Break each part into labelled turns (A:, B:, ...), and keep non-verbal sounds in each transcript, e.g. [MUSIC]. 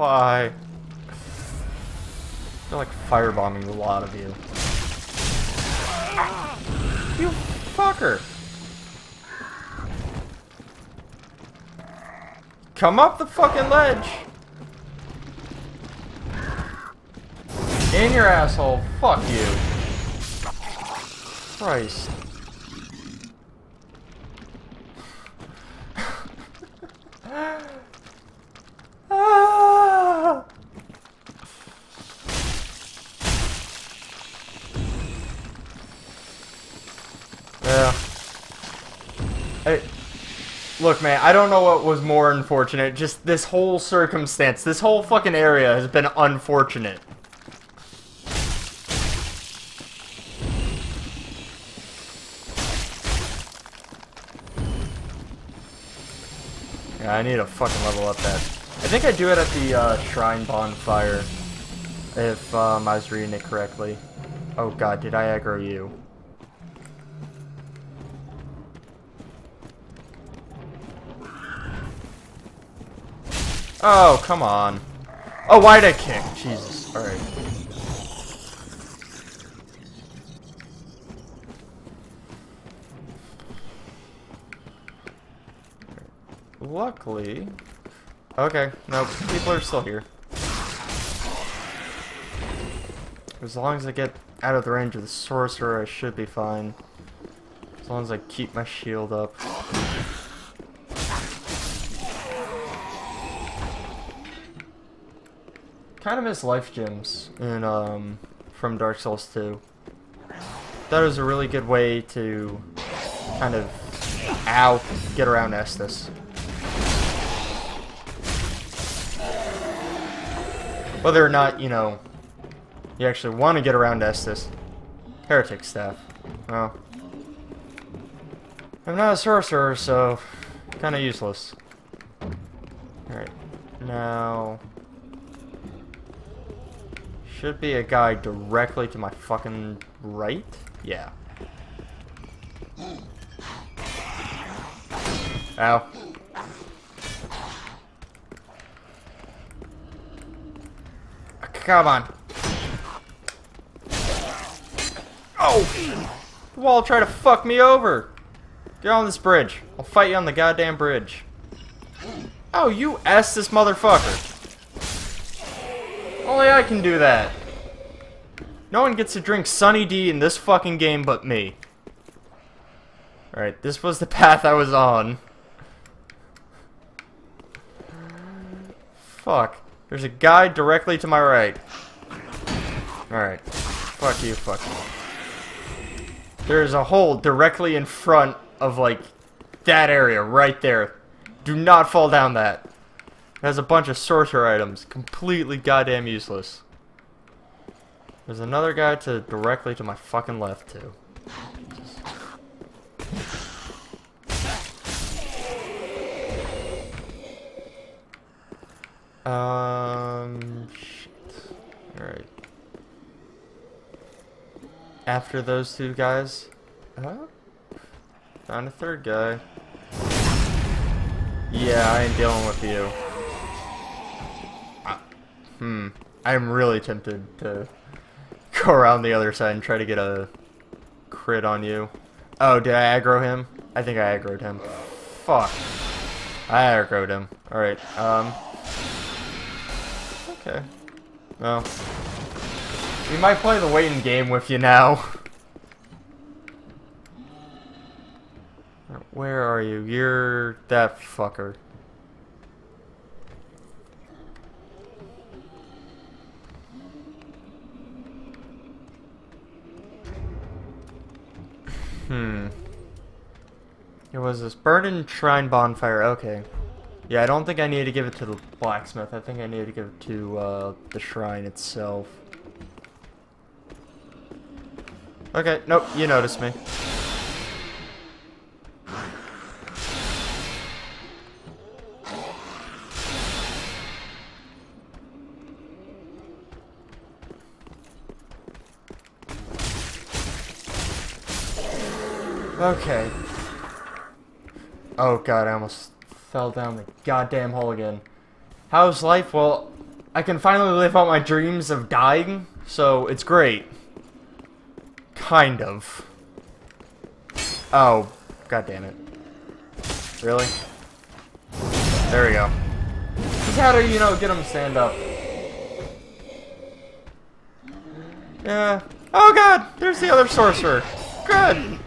A: Why? They're like firebombing a lot of you. You fucker! Come up the fucking ledge! In your asshole. Fuck you. Christ. [LAUGHS] look, man, I don't know what was more unfortunate. Just this whole circumstance, this whole fucking area has been unfortunate. Yeah, I need to fucking level up that. I think I do it at the uh, Shrine Bonfire, if um, I was reading it correctly. Oh god, did I aggro you? Oh, come on. Oh, why'd I kick? Jesus. Alright. Luckily... Okay, no, people are still here. As long as I get out of the range of the sorcerer, I should be fine. As long as I keep my shield up. Kind of miss life gems in um from Dark Souls 2. That was a really good way to kind of ow get around Estus. Whether or not, you know, you actually want to get around Estus. Heretic staff. Well, I'm not a sorcerer, so kind of useless. Alright, now... Should be a guy directly to my fucking right? Yeah. Ow. Come on. Oh! The wall tried to fuck me over. Get on this bridge. I'll fight you on the goddamn bridge. Oh, you ass this motherfucker. Only I can do that. No one gets to drink Sunny D in this fucking game but me. Alright, this was the [LAUGHS] path I was on. Fuck. There's a guy directly to my right. Alright. Fuck you, fuck you. There's a hole directly in front of, like, that area right there. Do not fall down that. Has a bunch of sorcerer items. Completely goddamn useless. There's another guy to directly to my fucking left, too. Um, shit. Alright. After those two guys, uh, found a third guy. Yeah, I ain't dealing with you. Hmm. I'm really tempted to go around the other side and try to get a crit on you. Oh, did I aggro him? I think I aggroed him. Fuck. I aggroed him. Alright, um... Okay. Well. We might play the waiting game with you now. [LAUGHS] Where are you? You're that fucker. Hmm. It was this burning shrine bonfire. Okay. Yeah, I don't think I need to give it to the blacksmith. I think I need to give it to uh, the shrine itself. Okay, nope, you noticed me. Okay. Oh god, I almost fell down the goddamn hole again. How's life? Well, I can finally live out my dreams of dying, so it's great. Kind of. Oh, god damn it. Really? There we go. Just how to, you know, get them stand up. Yeah. Oh god, there's the other sorcerer. Good.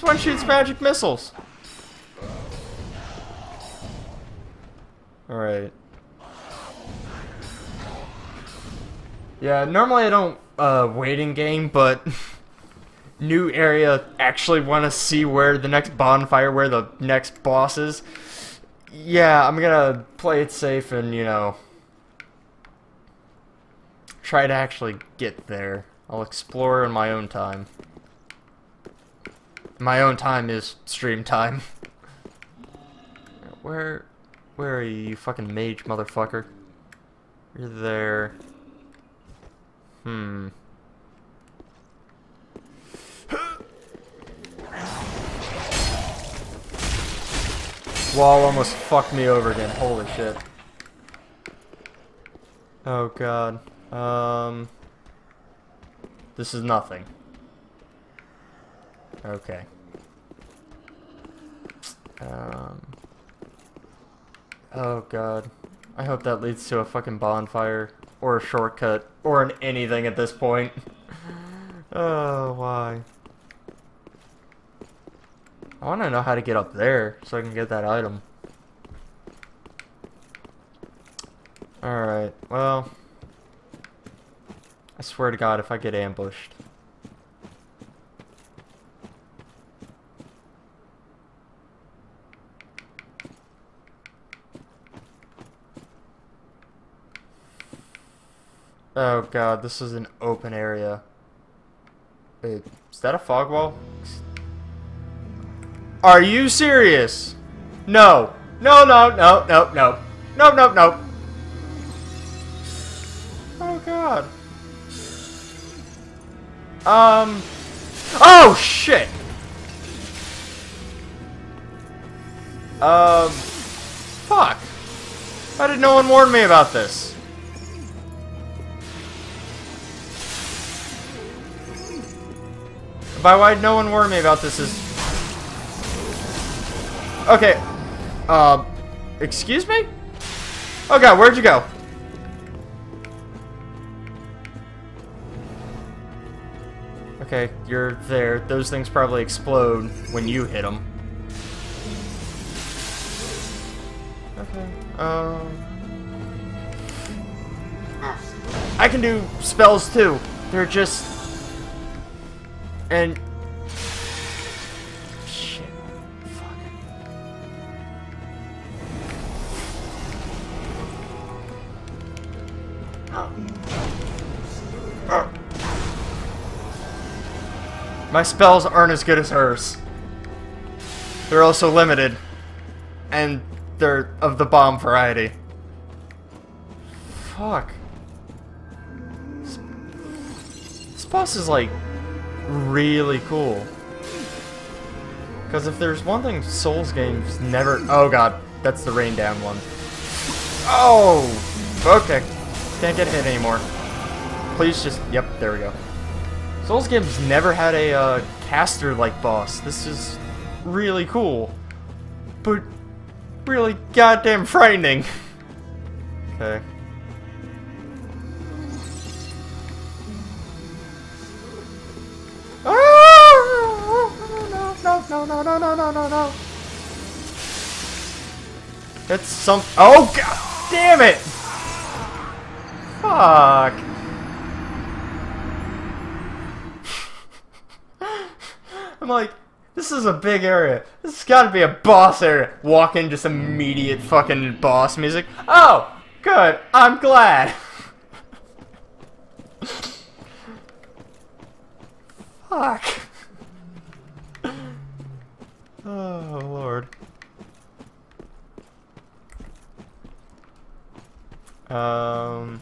A: This one shoots magic missiles. Alright. Yeah, normally I don't uh, waiting game, but [LAUGHS] new area actually want to see where the next bonfire, where the next boss is. Yeah, I'm gonna play it safe and, you know, try to actually get there. I'll explore in my own time. My own time is stream time. [LAUGHS] Where, where are you, you fucking mage motherfucker? You're there. Hmm. Wall almost fucked me over again. Holy shit. Oh god. Um. This is nothing. Okay. Um. Oh god. I hope that leads to a fucking bonfire. Or a shortcut. Or an anything at this point. [LAUGHS] oh, why? I want to know how to get up there so I can get that item. Alright, well... I swear to god if I get ambushed. Oh god, this is an open area. Wait, is that a fog wall? Are you serious? No. No, no, no, no, no. No, no, no. Oh, God. Um. Oh, shit. Um. Fuck. Why did no one warn me about this? By why no one warn me about this is Okay. Um, excuse me? Oh god, where'd you go? Okay, you're there. Those things probably explode when you hit them. Okay. Um. I can do spells too. They're just. And My spells aren't as good as hers. They're also limited. And they're of the bomb variety. Fuck. This boss is like really cool. Because if there's one thing Souls games never... Oh god, that's the rain down one. Oh! Okay. Can't get hit anymore. Please just... Yep, there we go. Souls games never had a uh, caster-like boss. This is really cool. But really goddamn frightening. [LAUGHS] okay. No, no, no, no, no, no. That's some- Oh, god damn it! Fuck. [LAUGHS] I'm like, this is a big area. This has got to be a boss area. Walk in, just immediate fucking boss music. Oh, good. I'm glad. [LAUGHS] Fuck. Oh, Lord. Um...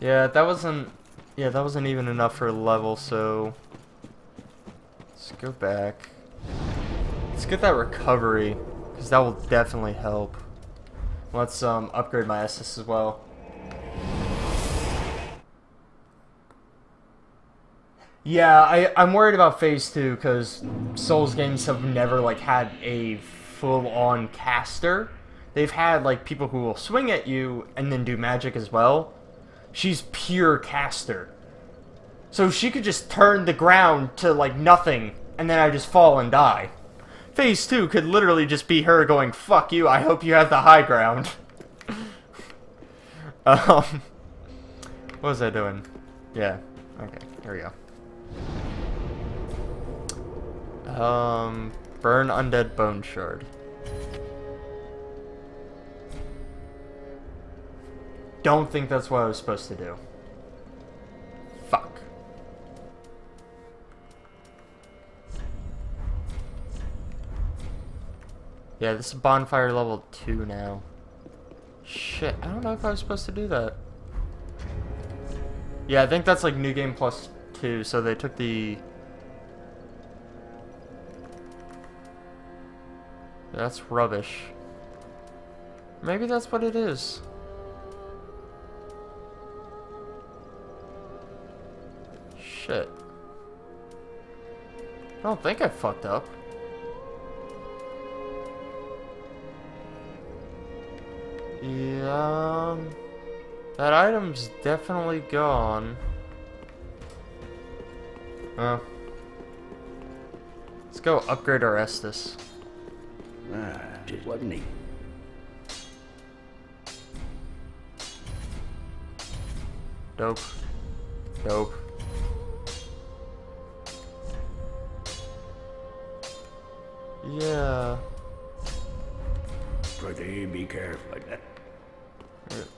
A: Yeah, that wasn't... Yeah, that wasn't even enough for a level, so... Let's go back. Let's get that recovery, because that will definitely help. Let's um, upgrade my SS as well. Yeah, I, I'm worried about Phase 2 because Souls games have never like had a full-on caster. They've had like people who will swing at you and then do magic as well. She's pure caster. So she could just turn the ground to like nothing and then I just fall and die. Phase 2 could literally just be her going, fuck you, I hope you have the high ground. [LAUGHS] um, what was I doing? Yeah, okay, here we go. Um, burn undead bone shard. Don't think that's what I was supposed to do. Fuck. Yeah, this is bonfire level 2 now. Shit, I don't know if I was supposed to do that. Yeah, I think that's like new game plus 2, so they took the... That's rubbish. Maybe that's what it is. Shit. I don't think I fucked up. Yeah, um, that item's definitely gone. Oh. Let's go upgrade our Estus.
B: Ah, it wasn't he?
A: Dope. Dope. Yeah.
B: Pretty be careful.
A: like Right,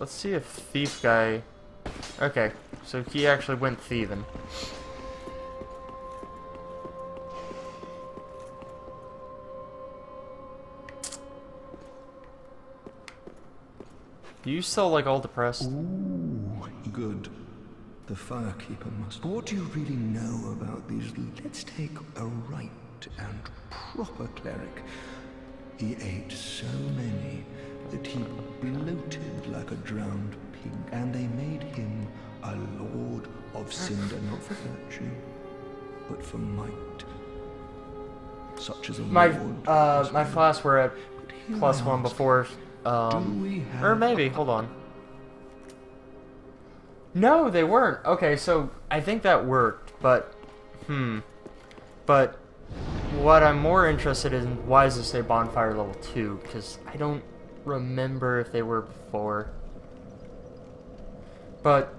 A: let's see if thief guy. Okay, so he actually went thieving. You still like all depressed?
C: Ooh, good. The firekeeper must. What do you really know about these? Let's take a right and proper cleric. He ate so many that he bloated like a drowned pig, and they made him a lord of cinder, not for virtue, but for might. Such as a
A: My
C: lord
A: uh my class were at plus one before um or maybe hold on. No, they weren't. Okay, so I think that worked, but hmm. But what I'm more interested in why does it say bonfire level 2 because I don't remember if they were before. But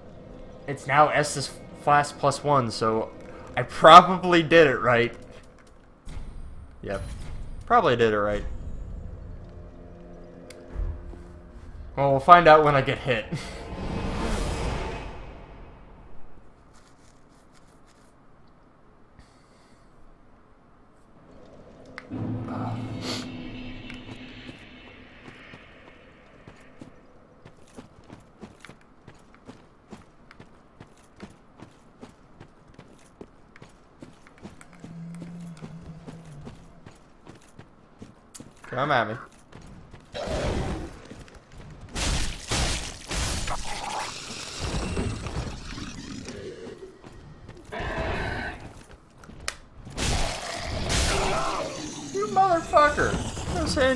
A: it's now Estus Flask plus 1, so I probably did it right. Yep. Probably did it right. Well, we'll find out when I get hit. Come at me.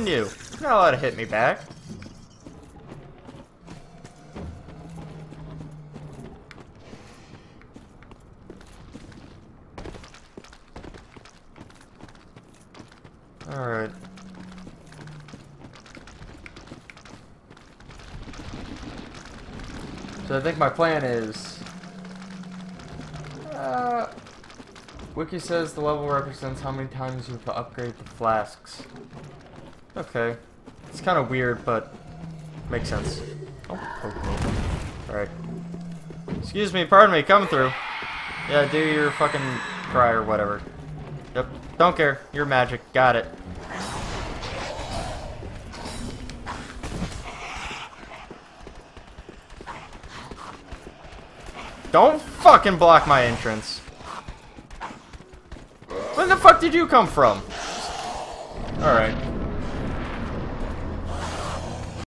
A: Hitting you? You're not allowed to hit me back. Alright. So I think my plan is... Uh, Wiki says the level represents how many times you have to upgrade the flasks. Okay. It's kind of weird, but makes sense. Oh, okay. Alright. Excuse me, pardon me, coming through. Yeah, do your fucking cry or whatever. Yep, don't care. You're magic. Got it. Don't fucking block my entrance. Where the fuck did you come from? Alright.